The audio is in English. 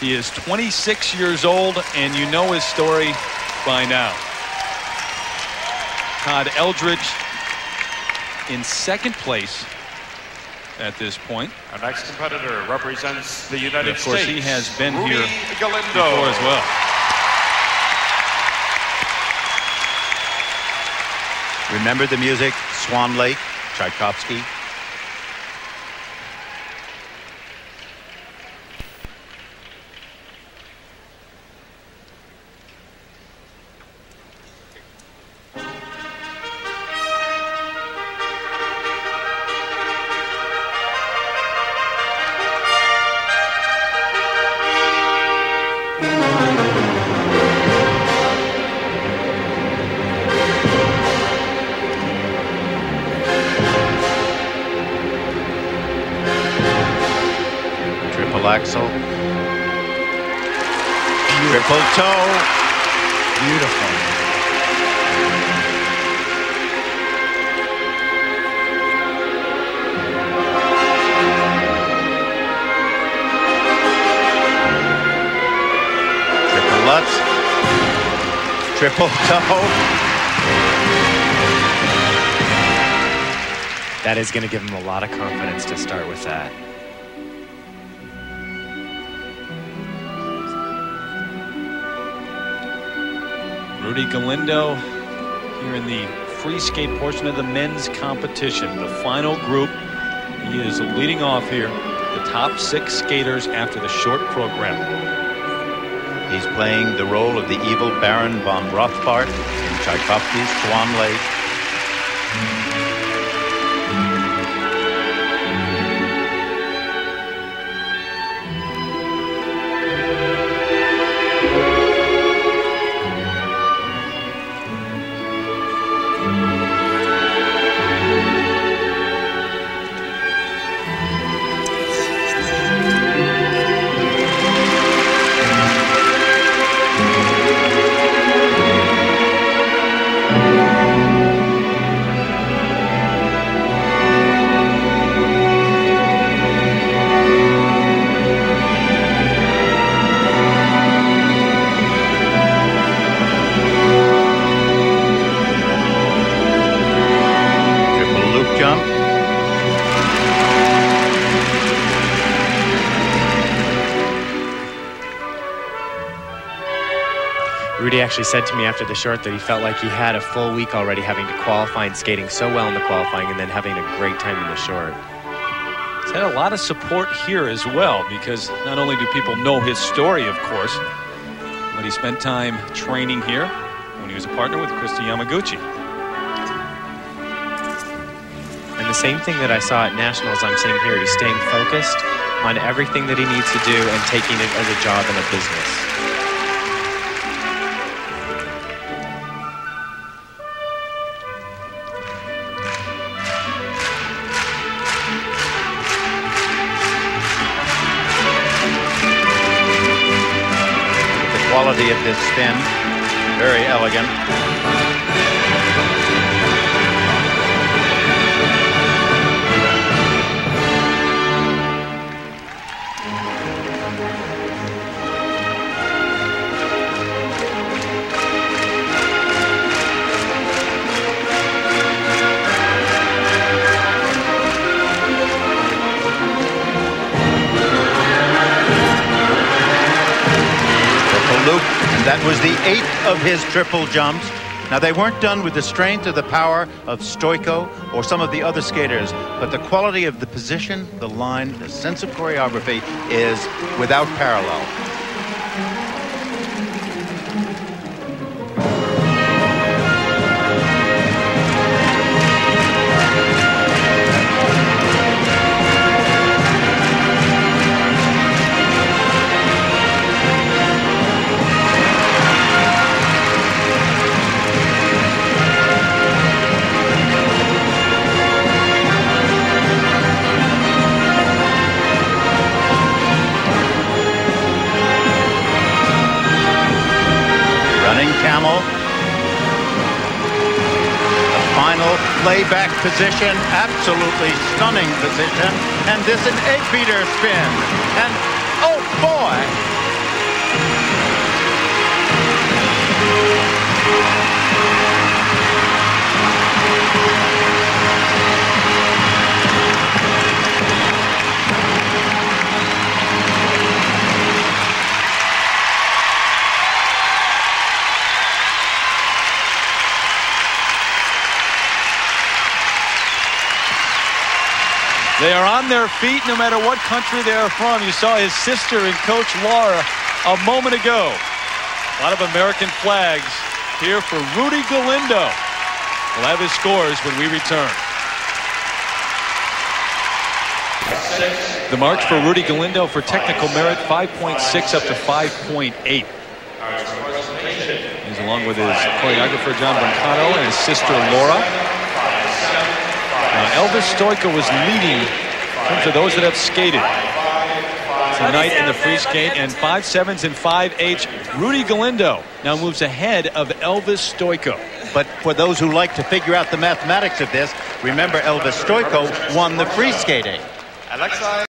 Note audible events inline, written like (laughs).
He is 26 years old, and you know his story by now. Todd Eldredge in second place at this point. Our next competitor represents the United States. of course, States. he has been Rudy here Galindo. before as well. Remember the music, Swan Lake, Tchaikovsky? Axel. Triple toe. Beautiful. Triple lutz. Triple (laughs) toe. That is going to give him a lot of confidence to start with that. Rudy Galindo here in the free skate portion of the men's competition. The final group. He is leading off here. The top six skaters after the short program. He's playing the role of the evil Baron von Rothbart in Tchaikovsky's Swan Lake. Rudy actually said to me after the short that he felt like he had a full week already having to qualify and skating so well in the qualifying and then having a great time in the short. He's had a lot of support here as well because not only do people know his story, of course, but he spent time training here when he was a partner with Kristi Yamaguchi. And the same thing that I saw at Nationals, I'm seeing here. He's staying focused on everything that he needs to do and taking it as a job and a business. Quality of this spin, very elegant. That was the eighth of his triple jumps. Now, they weren't done with the strength or the power of Stojko or some of the other skaters, but the quality of the position, the line, the sense of choreography is without parallel. Final layback position, absolutely stunning position. And this an egg beater spin. And oh boy, on their feet no matter what country they're from. You saw his sister and Coach Laura a moment ago. A lot of American flags here for Rudy Galindo. We'll have his scores when we return. The marks for Rudy Galindo for technical merit 5.6 up to 5.8. He's along with his choreographer John Brancato and his sister Laura. Uh, Elvis Stojko was leading in terms those that have skated tonight in the free skate and five sevens and five eights. Rudy Galindo now moves ahead of Elvis Stojko. But for those who like to figure out the mathematics of this, remember Elvis Stojko won the free skating. Alexei